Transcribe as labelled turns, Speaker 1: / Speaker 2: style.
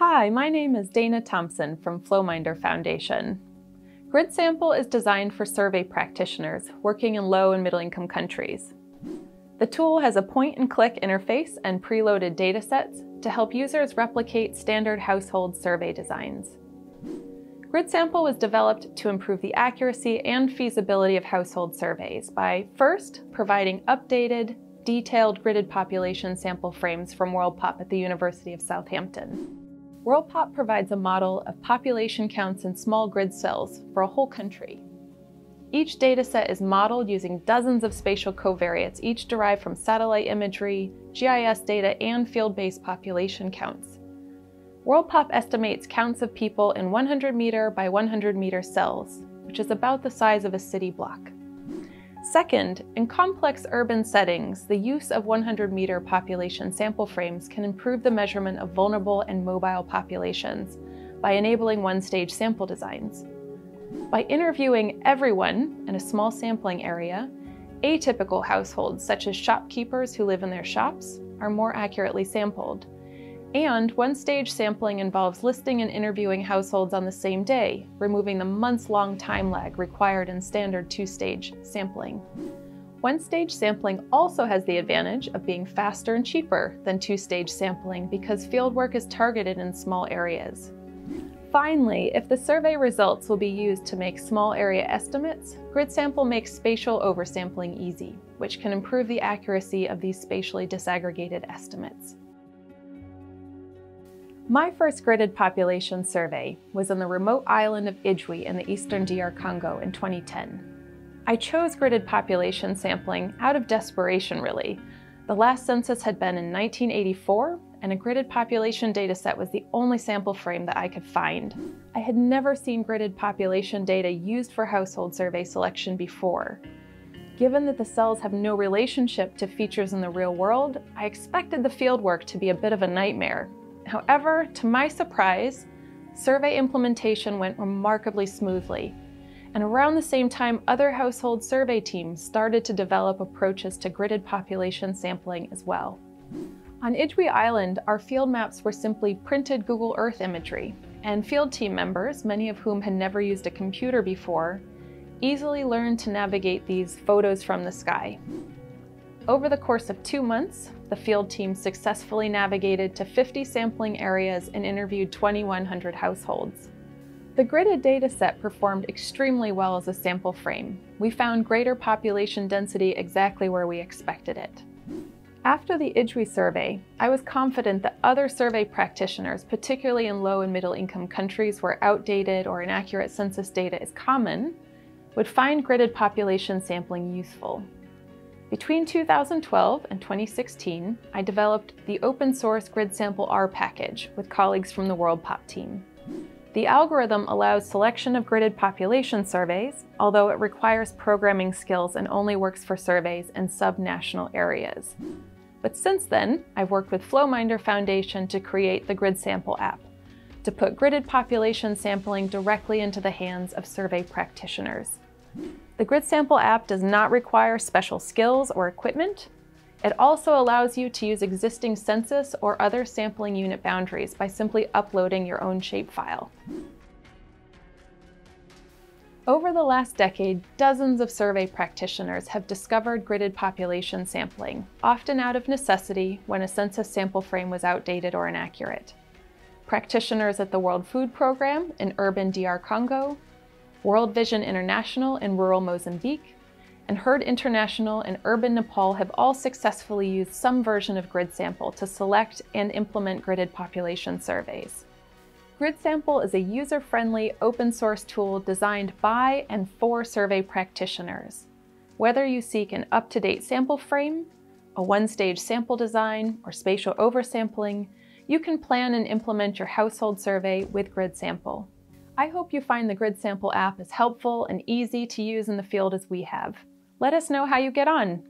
Speaker 1: Hi, my name is Dana Thomson from Flowminder Foundation. Grid Sample is designed for survey practitioners working in low and middle income countries. The tool has a point and click interface and preloaded datasets to help users replicate standard household survey designs. Grid Sample was developed to improve the accuracy and feasibility of household surveys by first providing updated, detailed gridded population sample frames from WorldPop at the University of Southampton. WorldPop provides a model of population counts in small grid cells for a whole country. Each dataset is modeled using dozens of spatial covariates, each derived from satellite imagery, GIS data, and field-based population counts. WorldPop estimates counts of people in 100 meter by 100 meter cells, which is about the size of a city block. Second, in complex urban settings, the use of 100 meter population sample frames can improve the measurement of vulnerable and mobile populations by enabling one-stage sample designs. By interviewing everyone in a small sampling area, atypical households such as shopkeepers who live in their shops are more accurately sampled, and one-stage sampling involves listing and interviewing households on the same day, removing the months-long time lag required in standard two-stage sampling. One-stage sampling also has the advantage of being faster and cheaper than two-stage sampling because fieldwork is targeted in small areas. Finally, if the survey results will be used to make small area estimates, grid GridSample makes spatial oversampling easy, which can improve the accuracy of these spatially disaggregated estimates. My first gridded population survey was on the remote island of Idjwi in the eastern DR Congo in 2010. I chose gridded population sampling out of desperation, really. The last census had been in 1984, and a gridded population dataset was the only sample frame that I could find. I had never seen gridded population data used for household survey selection before. Given that the cells have no relationship to features in the real world, I expected the fieldwork to be a bit of a nightmare, However, to my surprise, survey implementation went remarkably smoothly. And around the same time, other household survey teams started to develop approaches to gridded population sampling as well. On Idjwi Island, our field maps were simply printed Google Earth imagery, and field team members, many of whom had never used a computer before, easily learned to navigate these photos from the sky. Over the course of two months, the field team successfully navigated to 50 sampling areas and interviewed 2,100 households. The gridded dataset performed extremely well as a sample frame. We found greater population density exactly where we expected it. After the Idjwi survey, I was confident that other survey practitioners, particularly in low and middle income countries where outdated or inaccurate census data is common, would find gridded population sampling useful. Between 2012 and 2016, I developed the open source GridSample R package with colleagues from the WorldPop team. The algorithm allows selection of gridded population surveys, although it requires programming skills and only works for surveys in subnational areas. But since then, I've worked with Flowminder Foundation to create the GridSample app, to put gridded population sampling directly into the hands of survey practitioners. The Grid Sample app does not require special skills or equipment. It also allows you to use existing census or other sampling unit boundaries by simply uploading your own shapefile. Over the last decade, dozens of survey practitioners have discovered gridded population sampling, often out of necessity when a census sample frame was outdated or inaccurate. Practitioners at the World Food Program in urban DR Congo World Vision International in rural Mozambique, and Herd International in urban Nepal have all successfully used some version of Grid Sample to select and implement gridded population surveys. Grid Sample is a user-friendly open source tool designed by and for survey practitioners. Whether you seek an up-to-date sample frame, a one-stage sample design, or spatial oversampling, you can plan and implement your household survey with GridSample. I hope you find the Grid Sample app as helpful and easy to use in the field as we have. Let us know how you get on.